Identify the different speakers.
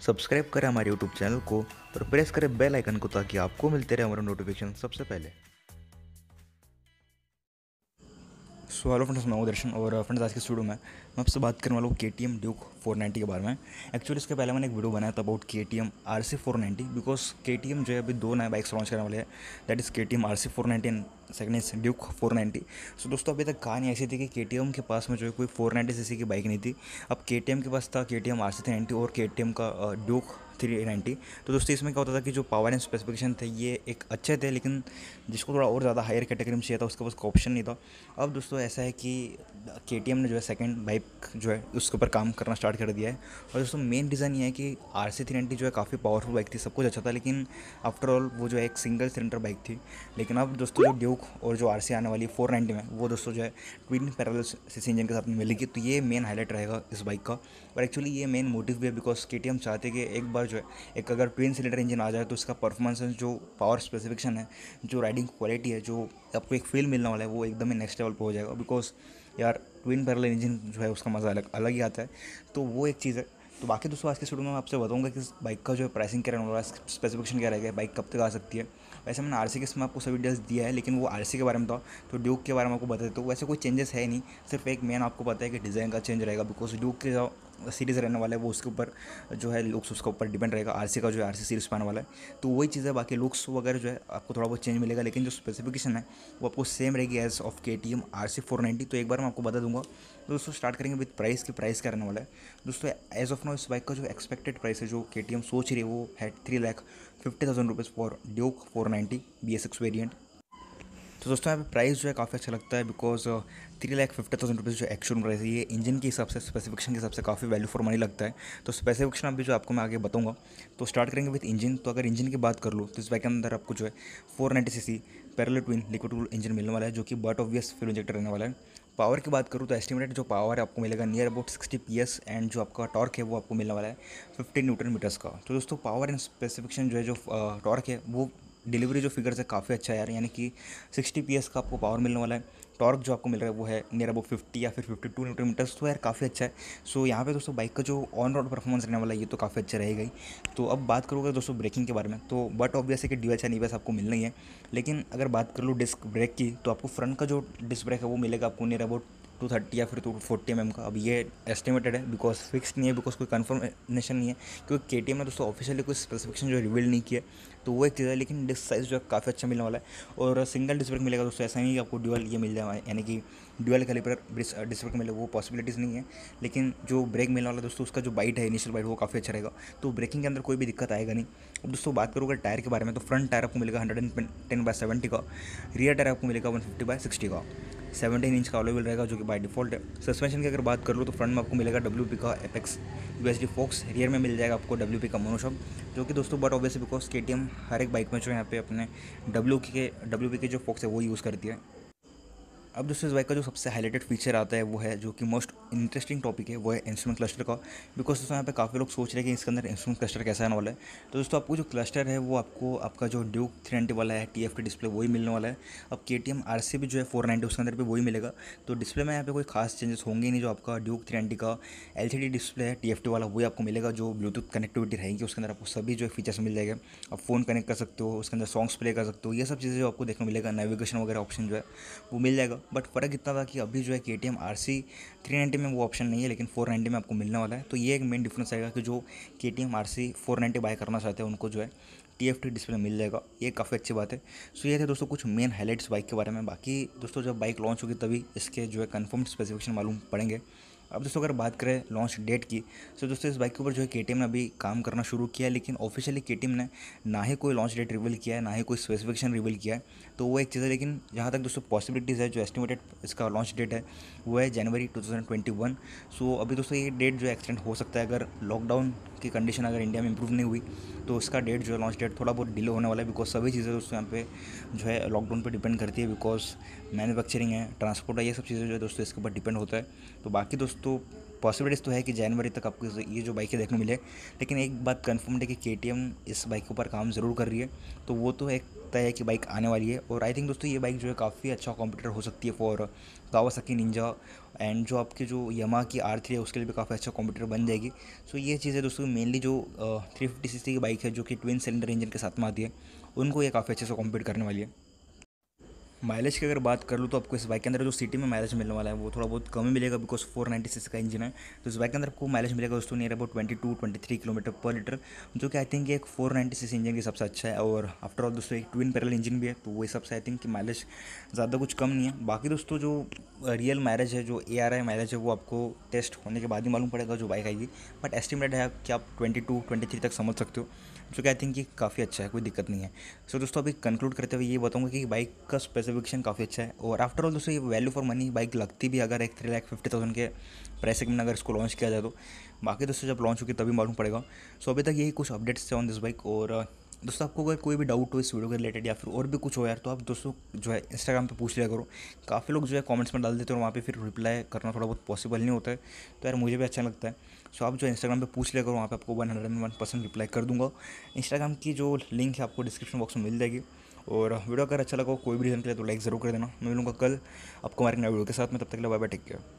Speaker 1: Subscribe करें हमारे YouTube channel को और प्रेस करें बेल आइकन को ताकि आपको मिलते रहे हमारे नोटिफिकेशन सबसे पहले। सो हेलो फ्रेंड्स मैं दर्शन और फ्रेंड्स आज के स्टूडियो में मैं आपसे बात करने वाला हूँ K T M Duke four ninety के बारे में। एक्चुअली इसके पहले मैंने एक वीडियो बनाया था about K T M R C four ninety because K T M जो है अभी दो नए बाइक्स लॉन्च करने वाले हैं। That is K T M R C four ninety and second is Duke four ninety so दोस्तों, अभी तक कहानी ऐसी थी कि के के पास में जो है कोई फोर नाइन्टी सी की बाइक नहीं थी। अब के के पास था K T M R C three ninety और के टी एम का ड्यूक थ्री नाइन्टी तो दोस्तों, इसमें क्या होता था कि जो पावर एंड स्पेसिफिकेशन थे, ये एक अच्छे थे, लेकिन जिसको थोड़ा और ज़्यादा हायर कैटेगरी में चाहिए था, उसके पास कोई ऑप्शन नहीं था। अब दोस्तों, ऐसा है कि के टी एम ने जो है सेकेंड बाइक जो है, उसके ऊपर काम करना स्टार्ट कर दिया है। और दोस्तों मेन रीज़न ये है कि आर सी थ्री जो है काफ़ी पावरफुल बाइक थी, सब कुछ अच्छा था, लेकिन आफ्टर ऑल वो जो है एक सिंगल सिलेंडर बाइक थी। लेकिन अब दोस्तों, जो ड्यूक और जो आरसी आने वाली फोर नाइन्टी में, वो दोस्तों जो है ट्विन पैरल सी इंजन के साथ में मिलेगी। तो ये मेन हाईलाइट रहेगा इस बाइक का। और एक्चुअली ये मेन मोटिव भी है बिकॉज़ के चाहते कि एक बार जो है, एक अगर ट्विन सिलेंडर इंजन आ जाए तो इसका परफॉर्मेंस जो पावर स्पेसिफिकेशन है, जो राइडिंग क्वालिटी है, जो आपको एक फील मिलने वाला है, वो एकदम ही नेक्स्ट लेवल पर हो जाएगा। बिकॉज़ यार ट्विन पैरल इंजन जो है, उसका मज़ा अलग अलग ही आता है। तो वो एक चीज़ है। तो बाकी दोस्तों आज के स्टूडियो में आपसे बताऊँगा कि इस बाइक का जो है प्राइसिंग क्या रहने वाला है स्पेसिफिकेशन क्या रहेगा बाइक कब तक आ सकती है। वैसे मैंने आर सी के इसमें आपको सभी डिटेल्स दिया है, लेकिन वो आर सी के बारे में था तो ड्यूक के बारे में आपको बता देता हूँ वैसे कोई चेंजेस है नहीं, सिर्फ़ एक मेन आपको पता है कि डिज़ाइन का चेंज रहेगा बिकॉज़ ड्यूक के सीरीज़ रहने वाला है, वो उसके ऊपर जो है लुक्स उसके ऊपर डिपेंड रहेगा। आरसी का जो है आर सी सीरीज़ पाने वाला है तो वही चीज़ है, बाकी लुक्स वगैरह जो है, आपको थोड़ा बहुत चेंज मिलेगा, लेकिन जो स्पेसिफिकेशन है, वो आपको सेम रहेगी as of K T M C four ninety तो एक बार मैं आपको बता दूँगा तो दोस्तों स्टार्ट करेंगे विद प्राइस की प्राइस क्या रहने वाला है। दोस्तों एज ऑफ़ नो इस बाइक का जो एक्सपेक्टेड प्राइस है, जो के टी एम सोच रही है, वो है three lakh fifty thousand rupees for Duke four ninety B S X variant तो दोस्तों यहाँ पे प्राइस जो है काफ़ी अच्छा लगता है because three lakh fifty thousand rupees जो एक्चुअल प्राइस है, ये इंजन के हिसाब से स्पेसिफिकेशन के हिसाब से काफ़ी वैल्यू फॉर मनी लगता है। तो स्पेसिफिकेशन अभी जो आपको मैं आगे बताऊँगा। तो स्टार्ट करेंगे विथ इंजन तो अगर इंजन की बात कर लो तो इस बाइक के अंदर आपको जो है four ninety C C twin liquid engine मिलने वाला है, जो कि बट ऑब्वियस फ्यूल इंजेक्टर रहने वाला है। पावर की बात करूँ तो एस्टिमेटेड जो पावर है, आपको मिलेगा near about sixty P S and जो आपका टॉर्क है, वो आपको मिलने वाला है फिफ्टीन न्यूटन मीटर्स का। तो दोस्तों पावर एंड स्पेसिफिकेशन जो है, जो टॉर्क है, वो डिलीवरी जो फिगर्स है काफ़ी अच्छा है यार, यानी कि सिक्सटी पी का आपको पावर मिलने वाला है। टॉर्क जो आपको मिल रहा है वो है नियर अबाउट फिफ्टी या फिर फिफ्टी टू न्यूटन मीटर्स तो यार काफ़ी अच्छा है। सो यहाँ पे दोस्तों बाइक का जो ऑन रोड परफॉर्मेंस रहने वाला है, ये तो काफ़ी अच्छा रहेगा ही। तो अब बात करूँगा दोस्तों ब्रेकिंग के बारे में तो बट ऑब्वियस है कि डी एच बस आपको मिलना ही है। लेकिन अगर बात कर लूँ डिस्क ब्रेक की तो आपको फ्रंट का जो डिस्क ब्रेक है वो मिलेगा आपको नियर अबाउट टू थर्टी या फिर टू फोर्टी एम का। अब ये एस्टिमेटेड है बिकॉज़ फिक्स नहीं है बिकॉज़ कोई कन्फर्मेशन नहीं है, क्योंकि के टी एम ने दोस्तों ऑफिशियली कोई स्पेसिफिकेशन जो रिवील नहीं किया तो वो एक चीज़ है, लेकिन डिस्क साइज़ जो है काफ़ी अच्छा मिलने वाला है। और सिंगल डिस्क मिलेगा दोस्तों, ऐसा नहीं कि आपको ड्यूअल ये मिल जाए, यानी कि ड्यूअल कैलिपर डिस्क ब्रेक मिलेगा वो पॉसिबिलिटीज़ नहीं है। लेकिन जो ब्रेक मिलने वाला दोस्तों, उसका जो बाइट है इनिशियल बाइट वो काफ़ी अच्छा रहेगा। तो ब्रेकिंग के अंदर कोई भी दिक्कत आएगा नहीं। अब दोस्तों, बात करूँगा टायर के बारे में तो फ्रंट टायर आपको मिलेगा hundred and ten by seventy का। रियर टायर आपको मिलेगा वन फिफ्टी बाय सिक्सटी का। सेवनटीन इंच का अवेलेबल रहेगा, जो कि बाय डिफ़ॉल्ट है। सस्पेंशन की अगर बात कर लो तो फ्रंट में आपको मिलेगा डब्ल्यू पी का apex U S D forks rear में मिल जाएगा आपको डब्ल्यू पी का मोनोशॉप जो कि दोस्तों बट ऑब्वियसली बिकॉज़ के हर एक बाइक में जो यहाँ पे अपने डब्ल्यू के डब्ल्यू पी के जो फोक्स है वो यूज़ करती है। अब दोस्तों, इस बाइक का जो सबसे हाईलाइटेड फीचर आता है, वो है जो कि मोस्ट इंटरेस्टिंग टॉपिक है, वो है इंस्ट्रूमेंट क्लस्टर का। बिकॉज़ दोस्तों, यहाँ पे काफ़ी लोग सोच रहे हैं कि इसके अंदर इंस्ट्रूमेंट क्लस्टर कैसा आने वाला है। तो दोस्तों, आपको जो क्लस्टर है, वो आपको आपका जो ड्यूक थ्री वाला है टी एफ़ डिस्प्ले वही मिलने वाला है। अब के टी एम आर सी भी जो है फोर नाइन्टी उसके अंदर भी वही मिलेगा। तो डिस्प्ले में यहाँ पे कोई खास चेंजेस होंगे नहीं, जो आपका ड्यूक थ्री का एल सी डी डिस्प्ले है टी एफ़ टी वाला, वही आपको मिलेगा। जो ब्लूटूथ कनेक्टिविटी रहेगी, उसके अंदर आपको सभी जो फीचर्स मिल जाएगा। आप फ़ोन कनेक्ट कर सकते हो, उसके अंदर सॉन्ग्स प्ले कर सकते हो। ये सब चीज़ें जो आपको देखने मिलेगा नेविगेशन वगैरह ऑप्शन जो है, वो मिल जाएगा। बट फ़र्क इतना था कि अभी जो है K T M R C three ninety में वो ऑप्शन नहीं है, लेकिन फोर नाइन्टी में आपको मिलने वाला है। तो ये एक मेन डिफरेंस आएगा कि जो K T M R C four ninety buy करना चाहते हैं, उनको जो है टी एफ़ टी डिस्प्ले मिल जाएगा। ये काफ़ी अच्छी बात है। सो ये थे दोस्तों कुछ मेन हाईलाइट्स बाइक के बारे में। बाकी दोस्तों, जब बाइक लॉन्च होगी तभी इसके जो है कन्फर्म स्पेसिफिकेशन मालूम पड़ेंगे। अब दोस्तों, अगर बात करें लॉन्च डेट की तो दोस्तों, इस बाइक के ऊपर जो है के ने अभी काम करना शुरू किया है, लेकिन ऑफिशियली के ने ना ही कोई लॉन्च डेट रिवील किया है, ना ही कोई स्पेसिफिकेशन रिवील किया है। तो वो एक चीज़ है, लेकिन जहाँ तक दोस्तों पॉसिबिलिटीज़ है, जो एस्टिमेटेड इसका लॉन्च डेट है, वो है जनवरी 2021 सो अभी दोस्तों ये डेट जो एक्सटेंड हो सकता है, अगर लॉकडाउन की कंडीशन अगर इंडिया में इंप्रूव नहीं हुई तो इसका डेट जो है लॉन्च डेट थोड़ा बहुत डिले होने वाला है बिकॉज़ सभी चीज़ें दोस्तों यहाँ पे जो है लॉकडाउन पर डिपेंड करती है बिकॉज़ मैन्युफैक्चरिंग है ट्रांसपोर्ट है, ये सब चीज़ें जो है दोस्तों इसके ऊपर डिपेंड होता है। तो बाकी दोस्तों पॉसिबिलिटीज़ तो है कि जनवरी तक आपको ये जो बाइकें देखने मिले। लेकिन एक बात कन्फर्म है कि के इस बाइक के ऊपर काम ज़रूर कर रही है। तो वो तो एक तय है कि बाइक आने वाली है। और आई थिंक दोस्तों ये बाइक जो है काफ़ी अच्छा कॉम्प्यूटर हो सकती है फॉर कावासाकी निंजा एंड जो आपके जो यमा की आर थ्री है, उसके लिए भी काफ़ी अच्छा कॉम्पिटर बन जाएगी। सो ये चीज़ दोस्तों मेनली जो थ्री फिफ्टी सी की बाइक है, जो कि ट्विन सिलेंडर इंजन के साथ में आती है, उनको ये काफ़ी अच्छे से कॉम्पीट करने वाली है। माइलेज की अगर बात कर लूँ तो आपको इस बाइक के अंदर जो सिटी में माइलेज मिलने वाला है, वो थोड़ा बहुत कम ही मिलेगा बिकॉज़ फोर नाइन्टी सिक्स का इंजन है। तो इस बाइक के अंदर आपको माइलेज मिलेगा दोस्तों near about twenty two twenty three kilometre per litre जो कि आई थिंक एक फोर नाइन्टी सिक्स इंजन के सबसे अच्छा है और आफ्टर ऑल दोस्तों एक ट्विन पैरल इंजन भी है तो वो हिसाब से आई थिंक माइलेज ज़्यादा कुछ कम नहीं है। बाकी दोस्तों जो रियल मैरिज है, जो ए आर आई मैरिज है, वो आपको टेस्ट होने के बाद ही मालूम पड़ेगा जो बाइक आएगी। बट एस्टिमेट है कि आप ट्वेंटी टू ट्वेंटी थ्री तक समझ सकते हो। जो कि आई थिंक कि काफ़ी अच्छा है कोई दिक्कत नहीं है। सो so, दोस्तों अभी कंक्लूड करते हुए ये बताऊँगा कि बाइक का स्पेसिफिकेशन काफ़ी अच्छा है और आफ्टर ऑल दोस्तों ये वैल्यू फॉर मनी बाइक लगती भी अगर एक थ्री लाख फिफ्टी थाउज़ेंड के प्राइस सेगमेंट अगर इसको लॉन्च किया जाए तो। बाकी दोस्तों जब लॉन्च होगी तभी मालूम पड़ेगा। सो so, अभी तक यही कुछ अपडेट्स थे ऑन दिस बाइक और दोस्तों आपको अगर कोई भी डाउट हो इस वीडियो के रिलेटेड या फिर और भी कुछ हो यार तो आप दोस्तों जो है इंस्टाग्राम पे पूछ लिया करो। काफ़ी लोग जो है कमेंट्स में डाल देते हैं और वहाँ पे फिर रिप्लाई करना थोड़ा बहुत पॉसिबल नहीं होता है। तो यार मुझे भी अच्छा लगता है। सो आप जो इंस्टाग्राम पे पूछ लेकर करो, वहाँ पे आपको one hundred and one percent reply कर दूँगा। इंस्टाग्राम की जो लिंक है आपको डिस्क्रिप्शन बॉक्स में मिल जाएगी। और वीडियो अगर अच्छा लगा कोई भी रीज़न के लिए तो लाइक ज़रूर कर देना। मैं मिलूँगा कल। आपको हमारे नए वीडियो के साथ में, तब तक के लिए बाय बाय टेक केयर